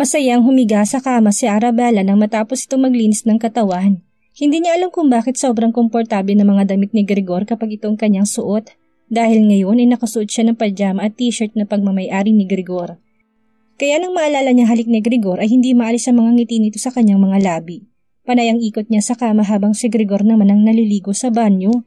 Masayang humiga sa kama si Arabella nang matapos itong maglinis ng katawan. Hindi niya alam kung bakit sobrang komportable ng mga damit ni Gregor kapag itong kanyang suot dahil ngayon ay nakasuot siya ng pajama at t-shirt na pagmamayari ni Gregor. Kaya nang maalala niya halik ni Gregor ay hindi maalis ang mga ngiti nito sa kanyang mga labi. Panay ang ikot niya sa kama habang si Gregor naman ang naliligo sa banyo.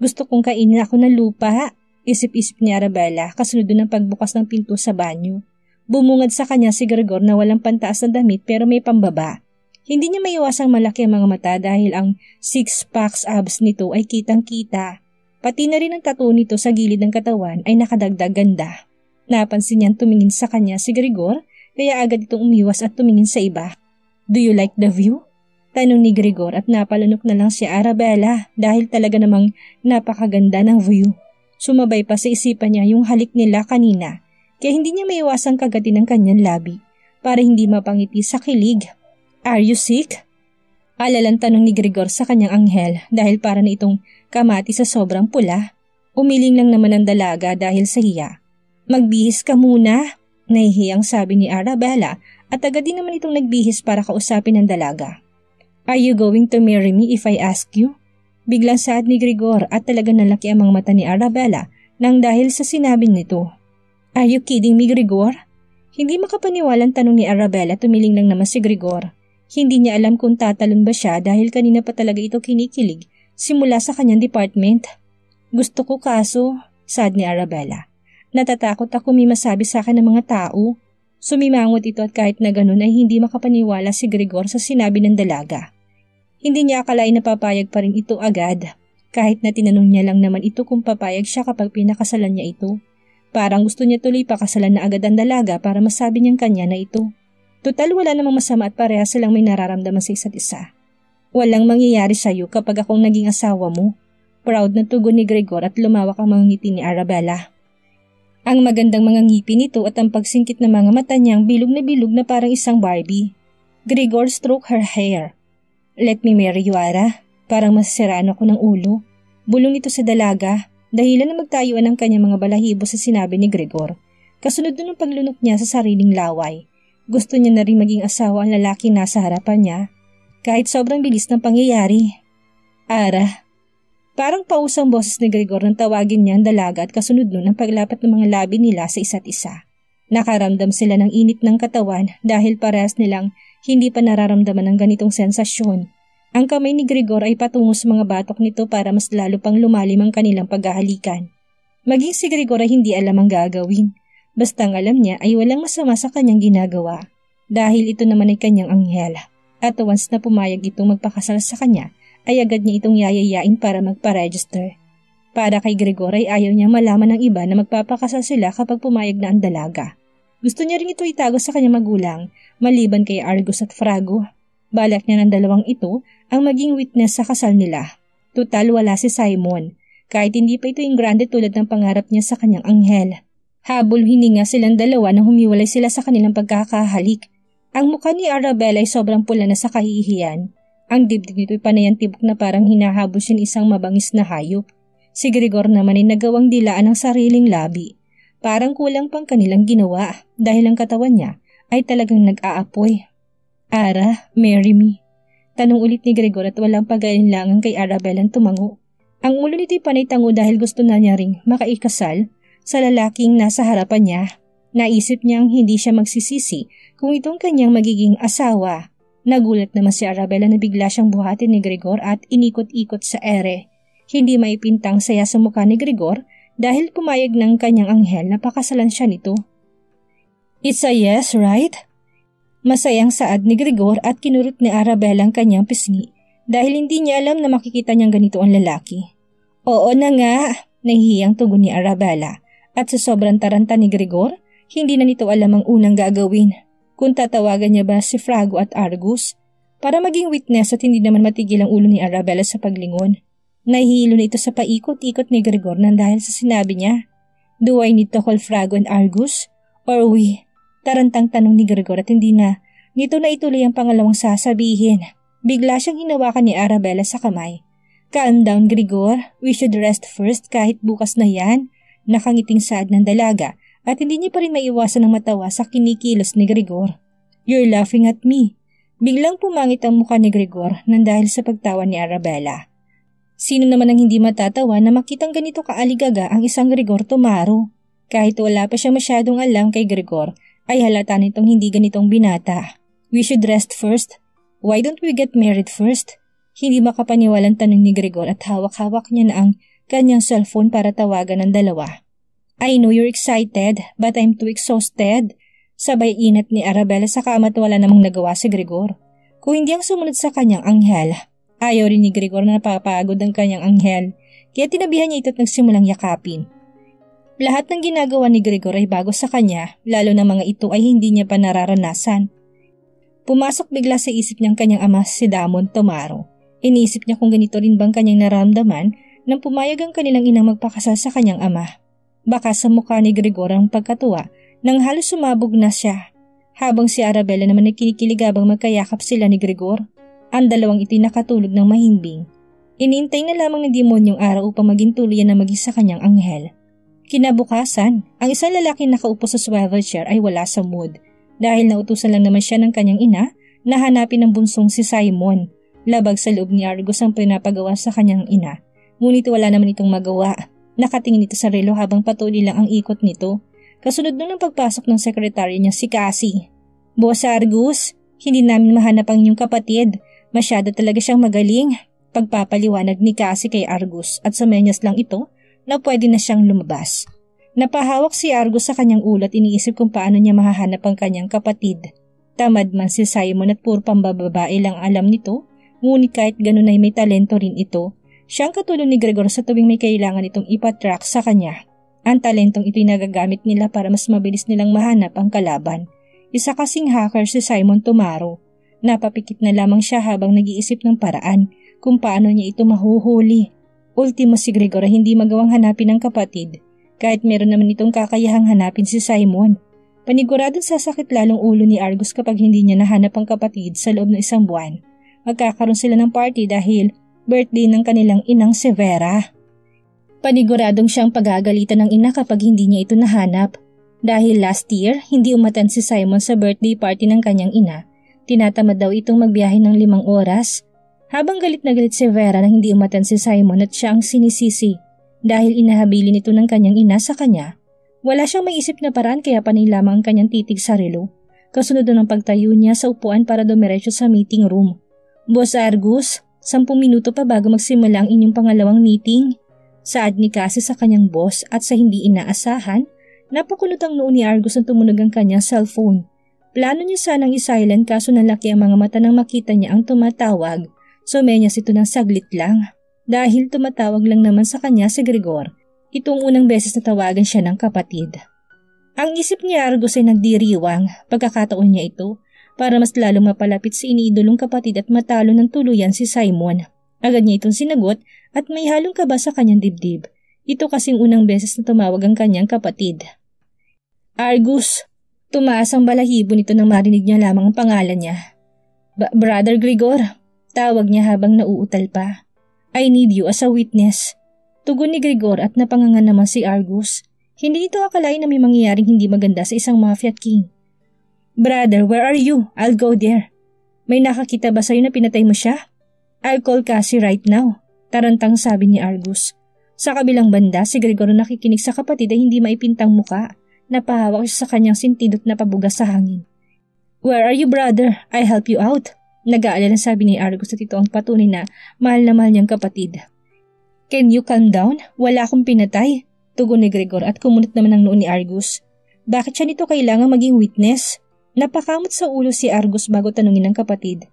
Gusto kong kainin ako ng lupa, isip-isip ni Arabella kasunod ng pagbukas ng pinto sa banyo. Bumungad sa kanya si Gregor na walang pantaas na damit pero may pambaba. Hindi niya maiwasang malaki ang mga mata dahil ang six-packs abs nito ay kitang-kita. Pati na rin ang tattoo nito sa gilid ng katawan ay nakadagdag ganda. Napansin niyan tumingin sa kanya si Gregor kaya agad itong umiwas at tumingin sa iba. Do you like the view? Tanong ni Gregor at napalunok na lang si Arabella dahil talaga namang napakaganda ng view. Sumabay pa sa isipan niya yung halik nila kanina kaya hindi niya maiwasang kagatin ang kanyang labi para hindi mapangiti sa kilig. Are you sick? Alalang tanong ni Gregor sa kanyang anghel dahil para na itong kamati sa sobrang pula. Umiling lang naman ang dalaga dahil sa hiya. Magbihis ka muna, nahihiyang sabi ni Arabella at agad din naman itong nagbihis para kausapin ang dalaga. Are you going to marry me if I ask you? Biglang saad ni Gregor at talaga nalaki ang mga mata ni Arabella nang dahil sa sinabi nito. Are you kidding me, Gregor? Hindi makapaniwalang tanong ni Arabella tumiling lang naman si Gregor. Hindi niya alam kung tatalon ba siya dahil kanina pa talaga ito kinikilig simula sa kanyang department. Gusto ko kaso, sad ni Arabella. Natatakot ako may masabi sa akin ng mga tao. Sumimangot ito at kahit na ganun ay hindi makapaniwala si Gregor sa sinabi ng dalaga. Hindi niya akalain na papayag pa rin ito agad. Kahit na tinanong niya lang naman ito kung papayag siya kapag pinakasalan niya ito. Parang gusto niya tuloy pakasalan na agad ang dalaga para masabi niyang kanya na ito. Total wala namang masama at pareha silang may nararamdaman sa isa't isa. Walang mangyayari sa iyo kapag akong naging asawa mo. Proud na tugon ni Gregor at lumawak ang mga ngiti ni Arabella. Ang magandang mga ngipin nito at ang pagsingkit ng mga mata niyang bilog na bilog na parang isang Barbie. Gregor stroked her hair. Let me marry you, Ara. Parang masasiraan ako ng ulo. Bulong ito sa dalaga dahilan na magtayuan ang kanyang mga balahibo sa sinabi ni Gregor. Kasunod nun ang paglunok niya sa sariling laway. Gusto niya na rin maging asawa ang lalaki nasa harapan niya, kahit sobrang bilis ng pangyayari. Ara. Parang pausang boses ni Gregor nang tawagin niya ang dalaga at kasunod nun ang paglapat ng mga labi nila sa isa't isa. Nakaramdam sila ng init ng katawan dahil parehas nilang hindi pa nararamdaman ng ganitong sensasyon ang kamay ni Gregor ay patungo sa mga batok nito para mas lalo pang lumalim ang kanilang paghahalikan. Maging si Gregor ay hindi alam ang gagawin. Basta ang alam niya ay walang masama sa kanyang ginagawa. Dahil ito naman ay kanyang anghel. At once na pumayag itong magpakasal sa kanya, ay agad niya itong yayayain para magpa-register. Para kay Gregor ay ayaw niya malaman ng iba na magpapakasal sila kapag pumayag na ang dalaga. Gusto niya rin ito itago sa kanyang magulang, maliban kay Argus at Frago. Balak niya ng dalawang ito ang maging witness sa kasal nila. Tutal wala si Simon, kahit hindi pa ito yung grande tulad ng pangarap niya sa kanyang anghel. Habol hininga silang dalawa nang humiwalay sila sa kanilang pagkakahalik. Ang mukha ni Arabella ay sobrang pula na sa kahihiyan. Ang dibdib nito'y panayan tibok na parang hinahabol siya isang mabangis na hayop. Si Gregor naman ay nagawang dilaan ng sariling labi. Parang kulang pang kanilang ginawa dahil ang katawan niya ay talagang nag-aapoy. Ara, marry me. Tanong ulit ni Gregor at walang pag-aalinlangan kay Arabella tumango. Ang ulo nito'y panay tango dahil gusto na niya ring makaikasal sa lalaking nasa harapan niya. Naisip niyang hindi siya magsisisi kung itong kanyang magiging asawa. Nagulat naman si Arabella na bigla siyang buhatin ni Gregor at inikot-ikot sa ere. Hindi maipintang saya sa mukha ni Gregor dahil pumayag ng kanyang anghel na pakasalan siya nito. It's a yes, right? Masayang saad ni Gregor at kinurot ni Arabella ang kanyang pisngi dahil hindi niya alam na makikita niyang ganito ang lalaki. Oo na nga, nahihiyang tugon ni Arabella at sa sobrang taranta ni Gregor, hindi na nito alam ang unang gagawin. Kung tatawagan niya ba si Frago at Argus para maging witness at hindi naman matigil ang ulo ni Arabella sa paglingon. Nahihilo na ito sa paikot-ikot ni Gregor nang dahil sa sinabi niya, Do I need to call Frago and Argus? Or we Tarantang tanong ni Gregor at hindi na. Nito na ituloy ang pangalawang sasabihin. Bigla siyang hinawakan ni Arabella sa kamay. Calm down, Gregor. We should rest first kahit bukas na yan. Nakangiting saad ng dalaga at hindi niya pa rin maiwasan ng matawa sa kinikilos ni Gregor. You're laughing at me. Biglang pumangit ang mukha ni Gregor nang dahil sa pagtawa ni Arabella. Sino naman ang hindi matatawa na makitang ganito kaaligaga ang isang Gregor Tomaro? Kahit wala pa siya masyadong alam kay Gregor, ay halata nitong hindi ganitong binata. We should rest first. Why don't we get married first? Hindi makapaniwalang tanong ni Gregor at hawak-hawak niya na ang kanyang cellphone para tawagan ng dalawa. I know you're excited, but I'm too exhausted. Sabay inat ni Arabella sa kamat wala namang nagawa si Gregor. Kung hindi ang sumunod sa kanyang anghel, ayaw rin ni Gregor na napapagod ang kanyang anghel, kaya tinabihan niya ito at nagsimulang yakapin. Lahat ng ginagawa ni Gregor ay bago sa kanya, lalo na mga ito ay hindi niya pa nararanasan. Pumasok bigla sa isip niyang kanyang ama si Damon Tomaro. Iniisip niya kung ganito rin bang kanyang naramdaman nang pumayag ang kanilang inang magpakasal sa kanyang ama. Baka sa mukha ni Gregor ang pagkatuwa nang halos sumabog na siya. Habang si Arabella naman ay kinikilig habang magkayakap sila ni Gregor, ang dalawang ito'y nakatulog ng mahimbing. Inintay na lamang ng demonyong araw upang maging tuluyan na maging sa kanyang anghel. Kinabukasan, ang isang lalaki nakaupo sa swivel chair ay wala sa mood dahil nautusan lang naman siya ng kanyang ina na hanapin ang bunsong si Simon. Labag sa loob ni Argos ang pinapagawa sa kanyang ina. Ngunit wala naman itong magawa. Nakatingin ito sa relo habang patuloy lang ang ikot nito Kasunod nun ng pagpasok ng sekretary niya si Cassie. Boss Argus, hindi namin mahanap ang inyong kapatid. Masyado talaga siyang magaling. Pagpapaliwanag ni Cassie kay Argus at sa menyas lang ito na pwede na siyang lumabas. Napahawak si Argus sa kanyang ulo at iniisip kung paano niya mahahanap ang kanyang kapatid. Tamad man si Simon at puro pambababae lang alam nito, ngunit kahit ganun ay may talento rin ito, siyang katulong ni Gregor sa tuwing may kailangan itong ipatrack sa kanya. Ang talentong ito'y nagagamit nila para mas mabilis nilang mahanap ang kalaban. Isa kasing hacker si Simon Tomaro. Napapikit na lamang siya habang nag-iisip ng paraan kung paano niya ito mahuhuli. Ultimo si Gregor hindi magawang hanapin ang kapatid kahit meron naman itong kakayahang hanapin si Simon. Paniguradong sasakit lalong ulo ni Argus kapag hindi niya nahanap ang kapatid sa loob ng isang buwan. Magkakaroon sila ng party dahil birthday ng kanilang inang Severa. Paniguradong siyang pagagalitan ng ina kapag hindi niya ito nahanap. Dahil last year, hindi umatan si Simon sa birthday party ng kanyang ina. Tinatamad daw itong magbiyahe ng limang oras. Habang galit na galit si Vera na hindi umatan si Simon at siya ang sinisisi dahil inahabilin ito ng kanyang ina sa kanya. Wala siyang maisip na paraan kaya panay lamang ang kanyang titig sa relo. Kasunod ng pagtayo niya sa upuan para dumiretso sa meeting room. Boss Argus, sampung minuto pa bago magsimula ang inyong pangalawang meeting. Saad ni Cassie sa kanyang boss at sa hindi inaasahan, napakulot ang noon ni Argus ang tumunog ang kanyang cellphone. Plano niya sanang isilent kaso nalaki ang mga mata nang makita niya ang tumatawag. So menyas ito ng saglit lang. Dahil tumatawag lang naman sa kanya si Gregor. Itong unang beses na tawagan siya ng kapatid. Ang isip ni Argus ay nagdiriwang pagkakataon niya ito para mas lalong mapalapit sa iniidolong kapatid at matalo ng tuluyan si Simon. Agad niya itong sinagot at may halong kaba sa kanyang dibdib. Ito kasing unang beses na tumawag ang kanyang kapatid. Argus, tumaas ang balahibo nito nang marinig niya lamang ang pangalan niya. Brother Grigor, tawag niya habang nauutal pa. I need you as a witness. Tugon ni Grigor at napangangan naman si Argus. Hindi ito akalain na may mangyayaring hindi maganda sa isang mafia king. Brother, where are you? I'll go there. May nakakita ba sa'yo na pinatay mo siya? I'll call Cassie right now. Tarantang sabi ni Argus. Sa kabilang banda, si Gregorio nakikinig sa kapatid ay hindi maipintang muka. Napahawak siya sa kanyang sintidot na pabugas sa hangin. Where are you brother? I help you out. Nag-aalala sabi ni Argus at ito ang patunay na mahal na mahal niyang kapatid. Can you calm down? Wala akong pinatay. Tugon ni Gregor at kumunot naman ang noon ni Argus. Bakit siya nito kailangan maging witness? Napakamot sa ulo si Argus bago tanungin ng kapatid.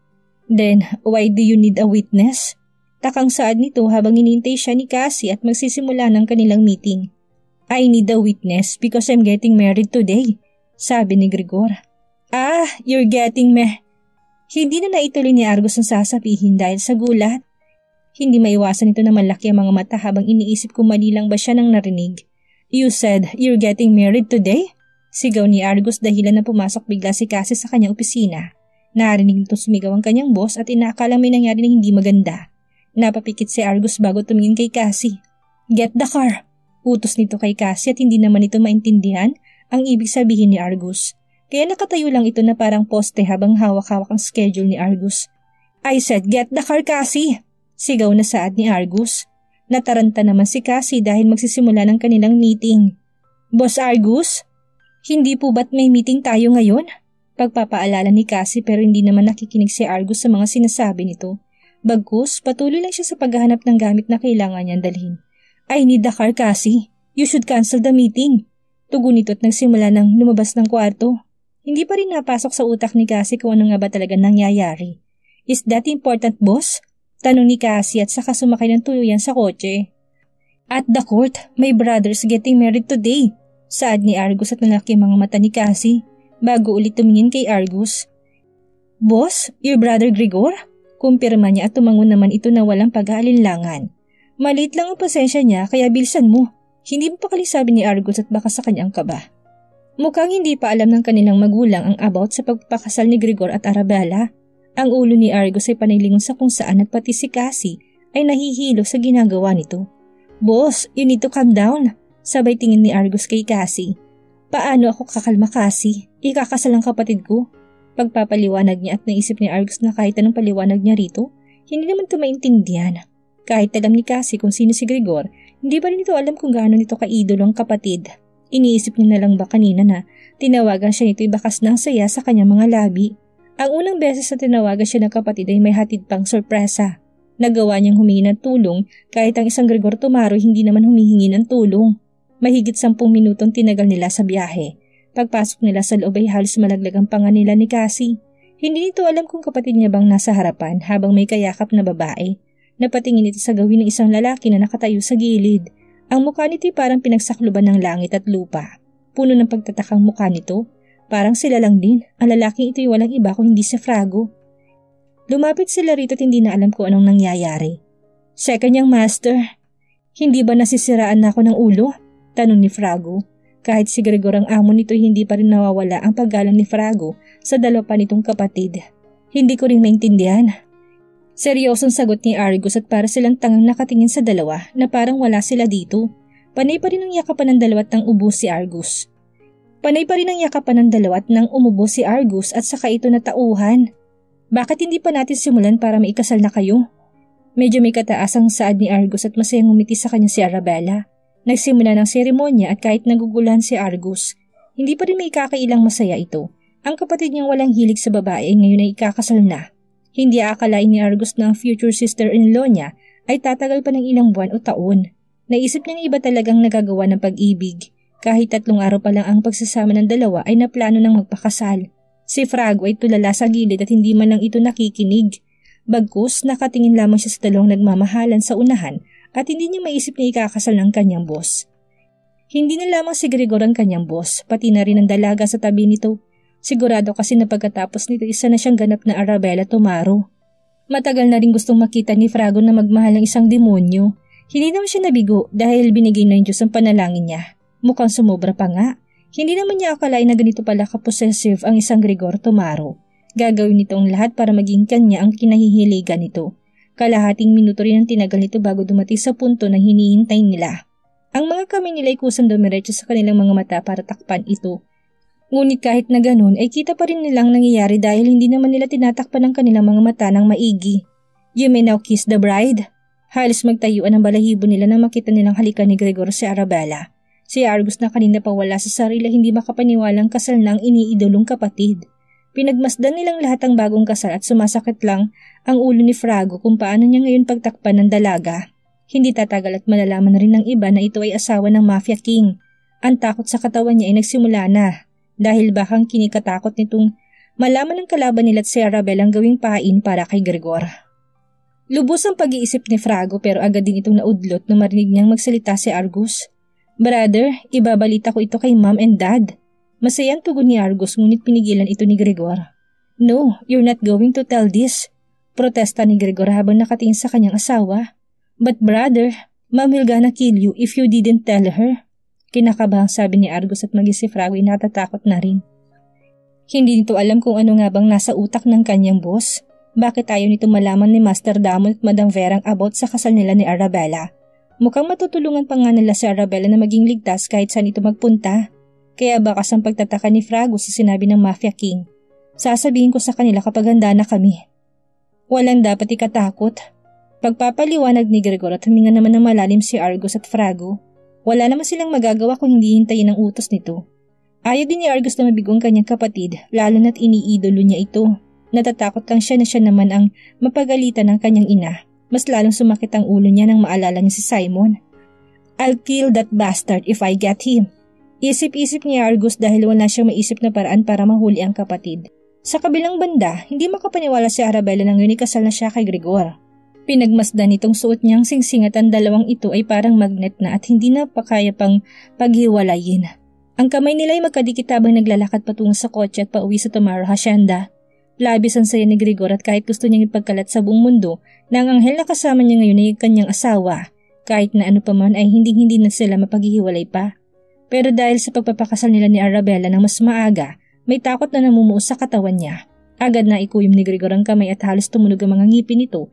Then, why do you need a witness? Takang saad nito habang inintay siya ni Cassie at magsisimula ng kanilang meeting. I need a witness because I'm getting married today, sabi ni Gregor. Ah, you're getting me. Hindi na naituloy ni Argus ang sasabihin dahil sa gulat. Hindi maiwasan ito na malaki ang mga mata habang iniisip kung mali lang ba siya nang narinig. You said you're getting married today? Sigaw ni Argus dahilan na pumasok bigla si Cassie sa kanyang opisina. Narinig nito sumigaw ang kanyang boss at inaakala may nangyari na hindi maganda. Napapikit si Argus bago tumingin kay Cassie. Get the car! Utos nito kay Cassie at hindi naman ito maintindihan ang ibig sabihin ni Argus. Kaya nakatayo lang ito na parang poste habang hawak-hawak ang schedule ni Argus. I said, get the car, Cassie! Sigaw na saad ni Argus. Nataranta naman si Cassie dahil magsisimula ng kanilang meeting. Boss Argus? Hindi po ba't may meeting tayo ngayon? Pagpapaalala ni Cassie pero hindi naman nakikinig si Argus sa mga sinasabi nito. Bagkus, patuloy lang siya sa paghahanap ng gamit na kailangan niyang dalhin. I need the car, Cassie. You should cancel the meeting. Tugon nito at nagsimula ng lumabas ng kwarto. Hindi pa rin napasok sa utak ni Cassie kung ano nga ba talaga nangyayari. Is that important, boss? Tanong ni Cassie at saka sumakay ng tuluyan sa kotse. At the court, my brother's getting married today. Saad ni Argus at nalaki mga mata ni Cassie bago ulit tumingin kay Argus. Boss, your brother Gregor? Kumpirma niya at tumangon naman ito na walang pag-aalinlangan. Maliit lang ang pasensya niya kaya bilisan mo. Hindi mo pakali sabi ni Argus at baka sa kanyang kaba. Mukhang hindi pa alam ng kanilang magulang ang about sa pagpapakasal ni Gregor at Arabella. Ang ulo ni Argus ay panilingon sa kung saan at pati si Cassie ay nahihilo sa ginagawa nito. Boss, you need to calm down. Sabay tingin ni Argus kay Cassie. Paano ako kakalma Cassie? Ikakasal ang kapatid ko. Pagpapaliwanag niya at naisip ni Argus na kahit anong paliwanag niya rito, hindi naman ito maintindihan. Kahit alam ni Cassie kung sino si Gregor, hindi pa rin ito alam kung gaano nito kaidolo ang kapatid. Iniisip niya na lang ba kanina na tinawagan siya nito'y bakas ng saya sa kanyang mga labi. Ang unang beses na tinawagan siya ng kapatid ay may hatid pang sorpresa. Nagawa niyang humingi ng tulong kahit ang isang Gregor Tomaro hindi naman humihingi ng tulong. Mahigit sampung minutong tinagal nila sa biyahe. Pagpasok nila sa loob ay halos malaglag ang panga nila ni Cassie. Hindi nito alam kung kapatid niya bang nasa harapan habang may kayakap na babae. Napatingin ito sa gawin ng isang lalaki na nakatayo sa gilid. Ang mukha nito ay parang pinagsakluban ng langit at lupa. Puno ng pagtatakang mukha nito. Parang sila lang din. Ang lalaking ito ay walang iba kung hindi si Frago. Lumapit sila rito at hindi na alam kung anong nangyayari. Second yung master. Hindi ba nasisiraan na ako ng ulo? Tanong ni Frago. Kahit si Gregor ang amo nito hindi pa rin nawawala ang paggalang ni Frago sa dalawa pa nitong kapatid. Hindi ko rin maintindihan. Seryosong sagot ni Argus at para silang tangang nakatingin sa dalawa na parang wala sila dito. Panay pa rin ang yakapan ng dalawa nang ubo si Argus. Panay pa rin ang yakapan ng dalawa nang umubo si Argus at saka ito natauhan. Bakit hindi pa natin simulan para maikasal na kayo? Medyo may kataas ang saad ni Argus at masayang umiti sa kanya si Arabella. Nagsimula ng seremonya at kahit naguguluhan si Argus, hindi pa rin may kakailang masaya ito. Ang kapatid niyang walang hilig sa babae ay ngayon ay ikakasal na. Hindi aakalain ni Argus na ang future sister-in-law niya ay tatagal pa ng ilang buwan o taon. Naisip niya na iba talagang nagagawa ng pag-ibig. Kahit tatlong araw pa lang ang pagsasama ng dalawa ay naplano ng magpakasal. Si Frago ay tulala sa gilid at hindi man lang ito nakikinig. Bagkus, nakatingin lamang siya sa dalawang nagmamahalan sa unahan at hindi niya maisip na ikakasal ng kanyang boss. Hindi na lamang si Gregor ang kanyang boss, pati na rin ang dalaga sa tabi nito. Sigurado kasi na pagkatapos nito isa na siyang ganap na Arabella Tomaro. Matagal na rin gustong makita ni Frago na magmahal ng isang demonyo. Hindi naman siya nabigo dahil binigay ng Diyos ang panalangin niya. Mukhang sumobra pa nga. Hindi naman niya akalain na ganito pala ka-possessive ang isang Gregor Tomaro. Gagawin nito ang lahat para maging kanya ang kinahihiligan nito. Kalahating minuto rin ang tinagal nito bago dumating sa punto na hinihintay nila. Ang mga kamay nila ay kusang dumiretso sa kanilang mga mata para takpan ito. Ngunit kahit na ganun ay kita pa rin nilang nangyayari dahil hindi naman nila tinatakpan ang kanilang mga mata ng maigi. You may now kiss the bride. Halos magtayuan ang balahibo nila nang makita nilang halikan ni Gregor si Arabella. Si Argus na kanina pa wala sa sarili hindi makapaniwalang kasal ng iniidolong kapatid. Pinagmasdan nilang lahat ang bagong kasal at sumasakit lang ang ulo ni Frago kung paano niya ngayon pagtakpan ng dalaga. Hindi tatagal at malalaman rin ng iba na ito ay asawa ng Mafia King. Ang takot sa katawan niya ay nagsimula na dahil bakang kinikatakot nitong malaman ng kalaban nila at si Arabel ang gawing pain para kay Gregor. Lubos ang pag-iisip ni Frago pero agad din itong naudlot nung marinig niyang magsalita si Argus. Brother, ibabalita ko ito kay mom and dad. Masayang tugon ni Argus ngunit pinigilan ito ni Gregor. No, you're not going to tell this. Protesta ni Gregor habang nakatingin sa kanyang asawa. But brother, Mom will gonna kill you if you didn't tell her. Kinakabahang sabi ni Argus at maging si Frawi natatakot na rin. Hindi nito alam kung ano nga bang nasa utak ng kanyang boss. Bakit ayaw nito malaman ni Master Damon at Madam Verang about sa kasal nila ni Arabella? Mukhang matutulungan pa nga nila si Arabella na maging ligtas kahit saan ito magpunta. Kaya bakas ang pagtataka ni Frago sa sinabi ng Mafia King. Sasabihin ko sa kanila kapag handa na kami. Walang dapat ikatakot. Pagpapaliwanag ni Gregor at huminga naman ng malalim si Argus at Frago. Wala naman silang magagawa kung hindi hintayin ang utos nito. Ayaw din ni Argus na mabigong kanyang kapatid, lalo na't iniidolo niya ito. Natatakot lang siya na siya naman ang mapagalitan ng kanyang ina. Mas lalong sumakit ang ulo niya nang maalala niya si Simon. I'll kill that bastard if I get him. Isip-isip ni Argus dahil wala siyang maisip na paraan para mahuli ang kapatid. Sa kabilang banda, hindi makapaniwala si Arabella nang yun ikasal na siya kay Gregor. Pinagmasdan nitong suot niyang singsing at ang dalawang ito ay parang magnet na at hindi na pakaya pang paghiwalayin. Ang kamay nila ay magkadikit habang naglalakad patungo sa kotse at pauwi sa Tomorrow Hacienda. Labis ang saya ni Gregor at kahit gusto niyang ipagkalat sa buong mundo na ang anghel na kasama niya ngayon ay kanyang asawa, kahit na ano pa man ay hindi-hindi na sila mapaghihiwalay pa. Pero dahil sa pagpapakasal nila ni Arabella ng mas maaga, may takot na namumuo sa katawan niya. Agad na ikuyom ni Gregor ang kamay at halos tumunog ang mga ngipin nito.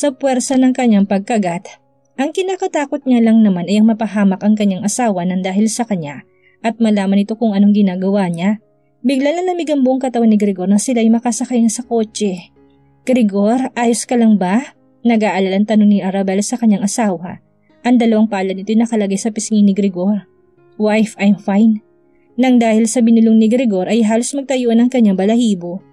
Sa puwersa ng kanyang pagkagat, ang kinakatakot niya lang naman ay ang mapahamak ang kanyang asawa nang dahil sa kanya at malaman ito kung anong ginagawa niya. Bigla na lamig ang buong katawan ni Gregor na sila ay makasakay na sa kotse. Gregor, ayos ka lang ba? Nag-aalalang tanong ni Arabella sa kanyang asawa. Ang dalawang pala nito nakalagay sa pisngi ni Gregor. Wife, I'm fine. Nang dahil sa binulong ni Gregor ay halos magtayuan ang kanyang balahibo.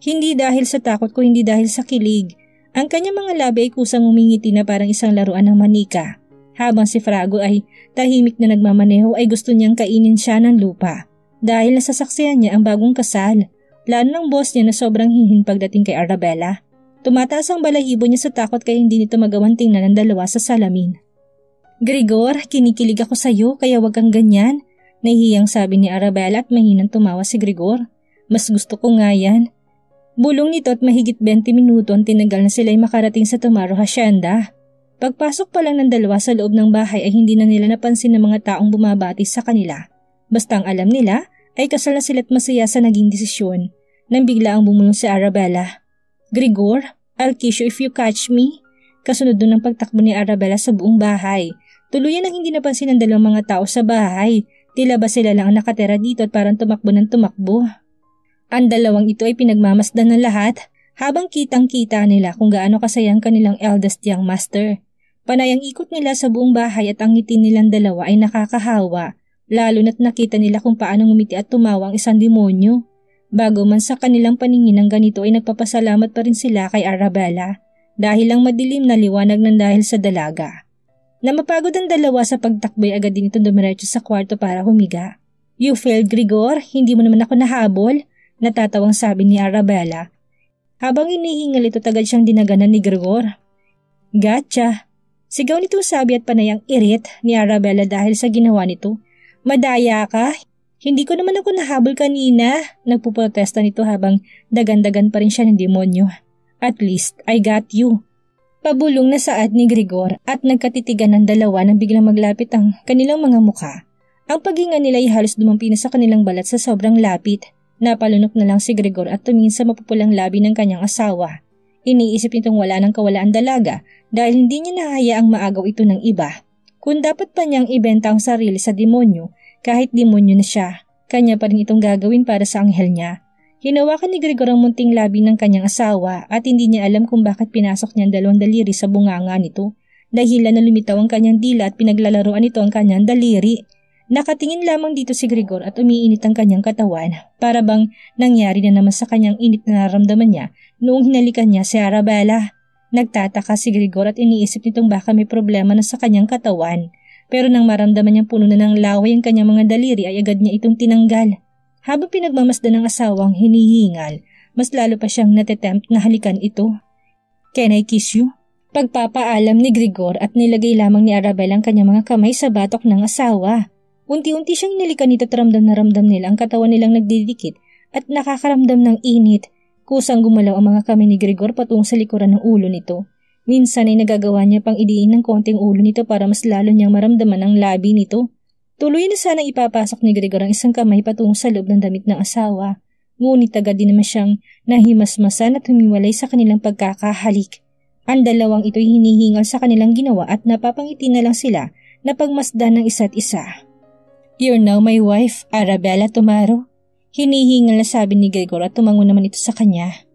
Hindi dahil sa takot ko, hindi dahil sa kilig. Ang kanyang mga labi ay kusang umingiti na parang isang laruan ng manika. Habang si Frago ay tahimik na nagmamaneho ay gusto niyang kainin siya ng lupa. Dahil nasasaksiyan niya ang bagong kasal. Lalo ng boss niya na sobrang hihin pagdating kay Arabella. Tumataas ang balahibo niya sa takot kaya hindi nito magawang tingnan ng dalawa sa salamin. Gregor, kinikilig ako sa iyo kaya wag kang ganyan. Nahihiyang sabi ni Arabella at mahinang tumawa si Gregor. Mas gusto ko nga yan. Bulong nito at mahigit 20 minuto ang tinagal na sila'y makarating sa Tomaro Hacienda. Pagpasok pa lang ng dalawa sa loob ng bahay ay hindi na nila napansin ng mga taong bumabati sa kanila. Basta ang alam nila ay kasal na sila't masaya sa naging desisyon nang bigla ang bumulong si Arabella. Gregor, I'll kiss you if you catch me. Kasunod doon ang pagtakbo ni Arabella sa buong bahay Tuluyan ang hindi napansin ng dalawang mga tao sa bahay. Tila ba sila lang ang nakatera dito at parang tumakbo ng tumakbo. Ang dalawang ito ay pinagmamasdan ng lahat habang kitang-kita nila kung gaano kasayang kanilang eldest young master. Panay ang ikot nila sa buong bahay at ang ngiti nilang dalawa ay nakakahawa, lalo na't nakita nila kung paano ngumiti at tumawa ang isang demonyo. Bago man sa kanilang paningin ng ganito ay nagpapasalamat pa rin sila kay Arabella dahil lang madilim na liwanag ng dahil sa dalaga. Na mapagod ang dalawa sa pagtakboy agad din ito dumiretso sa kwarto para humiga. You failed, Grigor. Hindi mo naman ako nahabol. Natatawang sabi ni Arabella. Habang inihingal ito tagad siyang dinaganan ni Grigor. Gotcha. Sigaw nito sabi at panayang irit ni Arabella dahil sa ginawa nito. Madaya ka? Hindi ko naman ako nahabol kanina. Nagpuprotesta nito habang dagan-dagan pa rin siya ng demonyo. At least, I got you. Pabulong na saad ni Gregor at nagkatitigan ng dalawa nang biglang maglapit ang kanilang mga mukha. Ang paghinga nila ay halos dumampi na sa kanilang balat sa sobrang lapit. Napalunok na lang si Gregor at tumingin sa mapupulang labi ng kanyang asawa. Iniisip nitong wala ng kawalaan dalaga dahil hindi niya nahayaang maagaw ito ng iba. Kung dapat pa niyang ibenta ang sarili sa demonyo, kahit demonyo na siya, kanya pa rin itong gagawin para sa anghel niya. Hinawakan ni Gregor ang munting labi ng kanyang asawa at hindi niya alam kung bakit pinasok niya ang dalawang daliri sa bunganga nito. Dahilan na lumitaw ang kanyang dila at pinaglalaroan nito ang kanyang daliri. Nakatingin lamang dito si Gregor at umiinit ang kanyang katawan para bang nangyari na naman sa kanyang init na naramdaman niya noong hinalikan niya si Arabella. Nagtataka si Gregor at iniisip nitong baka may problema na sa kanyang katawan. Pero nang maramdaman niyang puno na ng laway ang kanyang mga daliri ay agad niya itong tinanggal. Habang pinagmamasdan ng asawang hinihingal, mas lalo pa siyang natetempt na halikan ito. Can I kiss you? Pagpapaalam ni Grigor at nilagay lamang ni Arabel ang kanyang mga kamay sa batok ng asawa. Unti-unti siyang nilikan nito at na ramdam nila ang katawan nilang nagdidikit at nakakaramdam ng init. Kusang gumalaw ang mga kamay ni Grigor patungo sa likuran ng ulo nito. Minsan ay nagagawa niya pang idiin ng konting ulo nito para mas lalo niyang maramdaman ang labi nito. Tuloy na sanang ipapasok ni Gregor ang isang kamay patungo sa loob ng damit ng asawa. Ngunit agad din naman siyang nahimasmasan at humiwalay sa kanilang pagkakahalik. Ang dalawang ito'y hinihingal sa kanilang ginawa at napapangiti na lang sila na pagmasdan ng isa't isa. You're now my wife, Arabella Tomaro. Hinihingal na sabi ni Gregor at tumango naman ito sa kanya.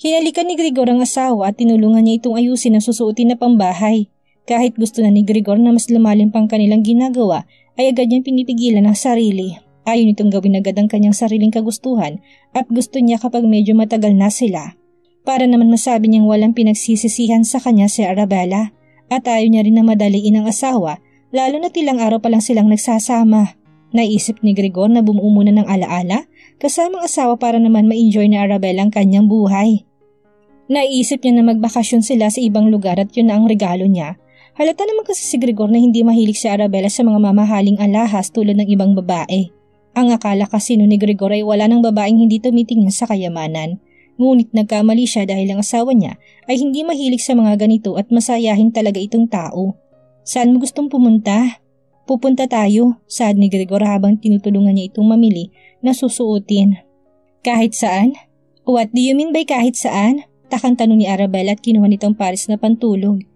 Hinalikan ni Gregor ang asawa at tinulungan niya itong ayusin ang susuotin na pambahay. Kahit gusto na ni Gregor na mas lumalim pang kanilang ginagawa, ay agad niyang pinipigilan ang sarili. Ayaw nitong gawin agad ang kanyang sariling kagustuhan at gusto niya kapag medyo matagal na sila. Para naman masabi niyang walang pinagsisisihan sa kanya si Arabella at ayaw niya rin na madaliin ang asawa lalo na tilang araw pa lang silang nagsasama. Naisip ni Gregor na bumuo muna ng alaala kasamang asawa para naman ma-enjoy ni Arabella ang kanyang buhay. Naisip niya na magbakasyon sila sa ibang lugar at yun na ang regalo niya. Halata naman kasi si Gregor na hindi mahilig si Arabella sa mga mamahaling alahas tulad ng ibang babae. Ang akala kasi ni Gregor ay wala ng babaeng hindi tumitingin sa kayamanan. Ngunit nagkamali siya dahil ang asawa niya ay hindi mahilig sa mga ganito at masayahin talaga itong tao. Saan mo gustong pumunta? Pupunta tayo, saad ni Gregor habang tinutulungan niya itong mamili na susuotin. Kahit saan? What do you mean by kahit saan? Takang tanong ni Arabella at kinuha nitong Paris na pantulog.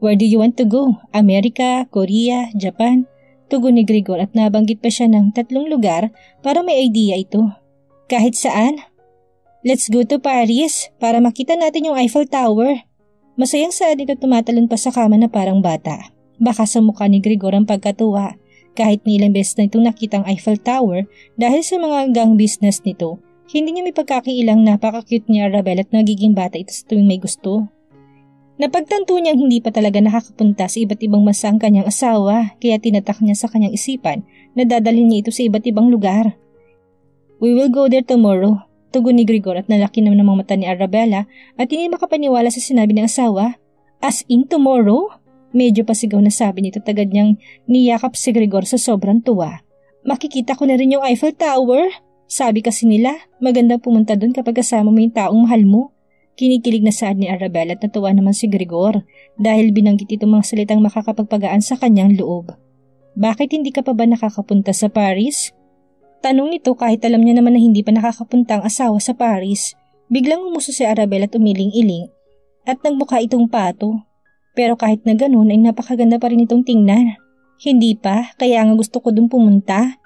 Where do you want to go? Amerika, Korea, Japan? Tugon ni Gregor at nabanggit pa siya ng tatlong lugar para may idea ito. Kahit saan? Let's go to Paris para makita natin yung Eiffel Tower. Masayang saad ito tumatalon pa sa kama na parang bata. Baka sa mukha ni Gregor ang pagkatuwa kahit na ilang beses na itong nakita ang Eiffel Tower dahil sa mga gang business nito, hindi niya may pagkakiilang napaka-cute ni Arabelle at nagiging bata ito sa tuwing may gusto. Napagtanto niyang hindi pa talaga nakakapunta sa iba't ibang masa ang kanyang asawa kaya tinatak niya sa kanyang isipan na dadalhin niya ito sa iba't ibang lugar. We will go there tomorrow, tugon ni Grigor at nalaki naman ang mata ni Arabella at hindi makapaniwala sa sinabi ng asawa. As in tomorrow? Medyo pasigaw na sabi nito tagad niyang niyakap si Gregor sa sobrang tuwa. Makikita ko na rin yung Eiffel Tower. Sabi kasi nila, magandang pumunta doon kapag kasama mo yung taong mahal mo. Kinikilig na saad ni Arabella at natuwa naman si Gregor dahil binanggit itong mga salitang makakapagpagaan sa kanyang loob. Bakit hindi ka pa ba nakakapunta sa Paris? Tanong nito kahit alam niya naman na hindi pa nakakapunta ang asawa sa Paris. Biglang umuso si Arabella at umiling-iling at nagmukha itong pato pero kahit na ganun ay napakaganda pa rin itong tingnan. Hindi pa, kaya nga gusto ko dun pumunta.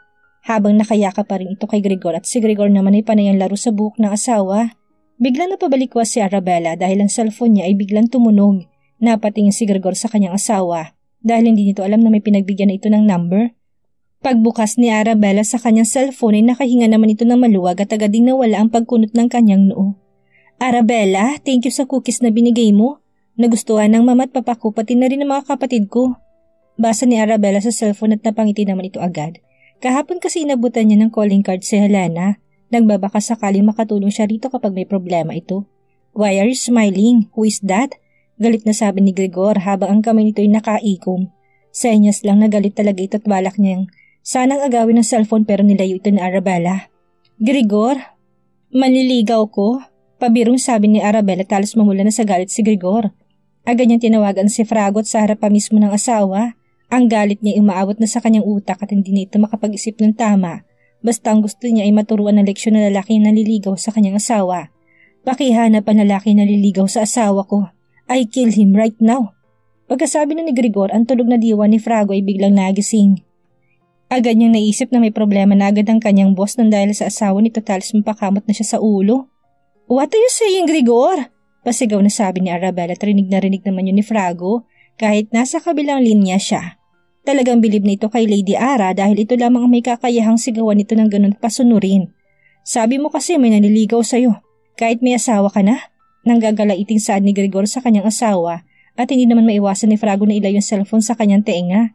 Habang nakayaka pa rin ito kay Gregor at si Gregor naman ay panay ang laro sa buhok ng asawa. Biglang napabalikwas si Arabella dahil ang cellphone niya ay biglang tumunog. Napatingin si Gregor sa kanyang asawa dahil hindi nito alam na may pinagbigyan na ito ng number. Pagbukas ni Arabella sa kanyang cellphone ay nakahinga naman ito ng maluwag at agad ding nawala ang pagkunot ng kanyang noo. Arabella, thank you sa cookies na binigay mo. Nagustuhan ng mama at papa ko pati na rin ng mga kapatid ko. Basa ni Arabella sa cellphone at napangiti naman ito agad. Kahapon kasi inabutan niya ng calling card si Helena. Nagbabaka sakaling makatulong siya rito kapag may problema ito. Why are you smiling? Who is that? Galit na sabi ni Gregor habang ang kamay nito ay nakaikom. Senyas lang na galit talaga ito at balak niyang sanang agawin ng cellphone pero nilayo ito ni Arabella. Gregor, maliligaw ko? Pabirong sabi ni Arabella talos mamula na sa galit si Gregor. Agad tinawagan si Fragot sa harap pa mismo ng asawa. Ang galit niya ay umaabot na sa kanyang utak at hindi na ito makapag-isip ng tama. Basta ang gusto niya ay maturuan ng leksyon na lalaki na naliligaw sa kanyang asawa. Pakihanap ang lalaki na naliligaw sa asawa ko. I kill him right now. Pagkasabi na ni Gregor, ang tulog na diwa ni Frago ay biglang nagising. Agad niyang naisip na may problema na agad ang kanyang boss nang dahil sa asawa nito talos mapakamot na siya sa ulo. What are you saying, Gregor? Pasigaw na sabi ni Arabella at rinig na rinig naman yun ni Frago kahit nasa kabilang linya siya. Talagang bilib na ito kay Lady Ara dahil ito lamang ang may kakayahang sigawan nito ng ganun pasunurin. Sabi mo kasi may naniligaw sa'yo. Kahit may asawa ka na. Nanggagalaiting saad ni Gregor sa kanyang asawa at hindi naman maiwasan ni Frago na ilayo yung cellphone sa kanyang tenga.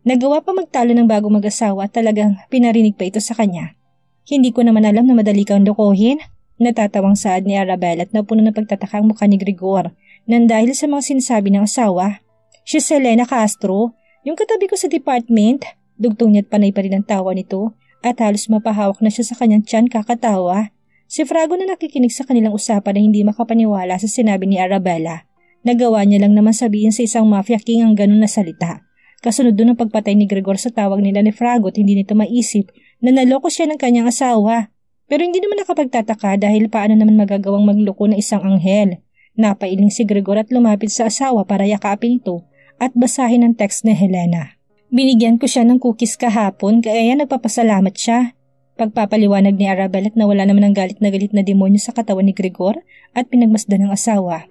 Nagawa pa magtalo ng bago mag-asawa at talagang pinarinig pa ito sa kanya. Hindi ko naman alam na madali kang lokohin. Natatawang saad ni Arabella at napuno ng pagtataka ang mukha ni Gregor nang dahil sa mga sinasabi ng asawa. Si Selena Castro, yung katabi ko sa department, dugtong niya't panay pa rin ang tawa nito at halos mapahawak na siya sa kanyang tiyan kakatawa. Si Frago na nakikinig sa kanilang usapan na hindi makapaniwala sa sinabi ni Arabella. Nagawa niya lang naman sabihin sa isang mafia king ang ganun na salita. Kasunod doon ang pagpatay ni Gregor sa tawag nila ni Frago at hindi nito maisip na naloko siya ng kanyang asawa. Pero hindi naman nakapagtataka dahil paano naman magagawang magloko ng isang anghel. Napailing si Gregor at lumapit sa asawa para yakapin ito at basahin ang text ni Helena. Binigyan ko siya ng cookies kahapon kaya nagpapasalamat siya. Pagpapaliwanag ni Arabel at nawala naman ang galit na galit na demonyo sa katawan ni Gregor at pinagmasdan ng asawa.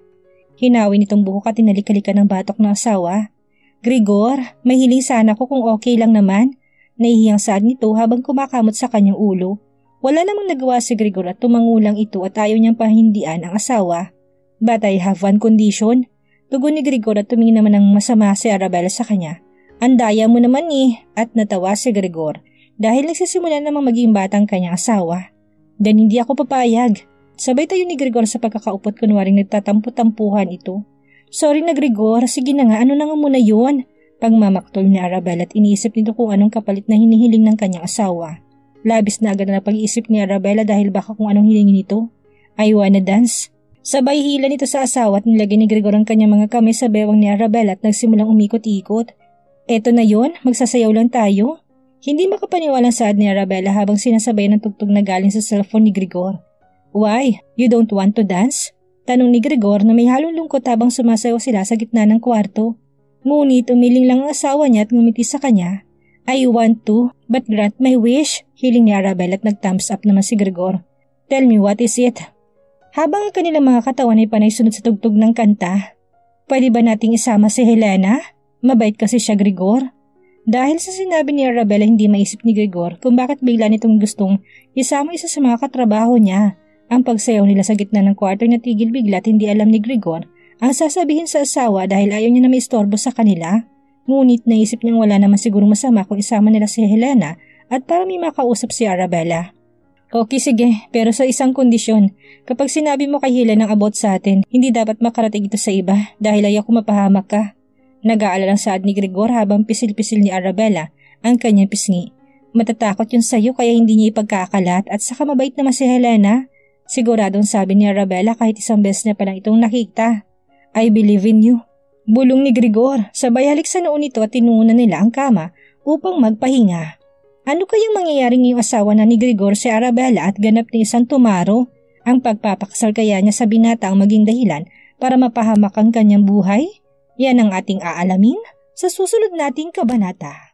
Hinawi nitong buhok at tinalikalika ng batok ng asawa. Gregor, mahiling sana ko kung okay lang naman. Nahihiyang saan nito habang kumakamot sa kanyang ulo. Wala namang nagawa si Gregor at tumangulang ito at ayaw niyang pahindian ang asawa. But I have one condition. Tugon ni Gregor at tumingin naman ng masama si Arabella sa kanya. Andaya mo naman eh, at natawa si Gregor dahil nagsisimula namang maging batang kanyang asawa. Dan hindi ako papayag. Sabay tayo ni Gregor sa pagkakaupot kunwaring nagtatampo-tampuhan ito. Sorry na Gregor, sige na nga, ano na nga muna yun? Pagmamaktol ni Arabel at iniisip nito kung anong kapalit na hinihiling ng kanyang asawa. Labis na agad na pag-iisip ni Arabella dahil baka kung anong hilingin nito. I wanna dance. Sabay hila nito sa asawa at nilagay ni Gregor ang kanyang mga kamay sa bewang ni Arabella at nagsimulang umikot-ikot. Eto na yon, magsasayaw lang tayo. Hindi makapaniwalang saad ni Arabella habang sinasabay ng tugtog na galing sa cellphone ni Gregor. Why? You don't want to dance? Tanong ni Gregor na may halong lungkot habang sumasayaw sila sa gitna ng kwarto. Ngunit umiling lang ang asawa niya at ngumiti sa kanya. I want to, but grant my wish, hiling ni Arabella at nag-thumbs up naman si Gregor. Tell me what is it? Habang ang kanilang mga katawan ay panay sunod sa tugtog ng kanta, pwede ba nating isama si Helena? Mabait kasi siya Gregor. Dahil sa sinabi ni Arabella hindi maisip ni Gregor kung bakit bigla nitong gustong isama isa sa mga katrabaho niya. Ang pagsayaw nila sa gitna ng kwarto na tigil bigla at hindi alam ni Gregor ang sasabihin sa asawa dahil ayaw niya na may istorbo sa kanila. Ngunit naisip niyang wala naman siguro masama kung isama nila si Helena at para may makausap si Arabella. Okay sige, pero sa isang kondisyon, kapag sinabi mo kay Helena about sa atin, hindi dapat makarating ito sa iba dahil ayaw ko mapahamak ka. Nag-aalala saad ni Gregor habang pisil-pisil ni Arabella ang kanyang pisngi. Matatakot yun sa'yo kaya hindi niya ipagkakalat at saka mabait naman si Helena. Siguradong sabi ni Arabella kahit isang beses na palang itong nakita. I believe in you. Bulong ni Gregor, sabay halik sa noon nito at tinuunan nila ang kama upang magpahinga. Ano kayang mangyayari ngayong asawa na ni Gregor si Arabella at ganap ni isang tumaro? Ang pagpapakasal kaya niya sa binata ang maging dahilan para mapahamak ang kanyang buhay? Yan ang ating aalamin sa susunod nating kabanata.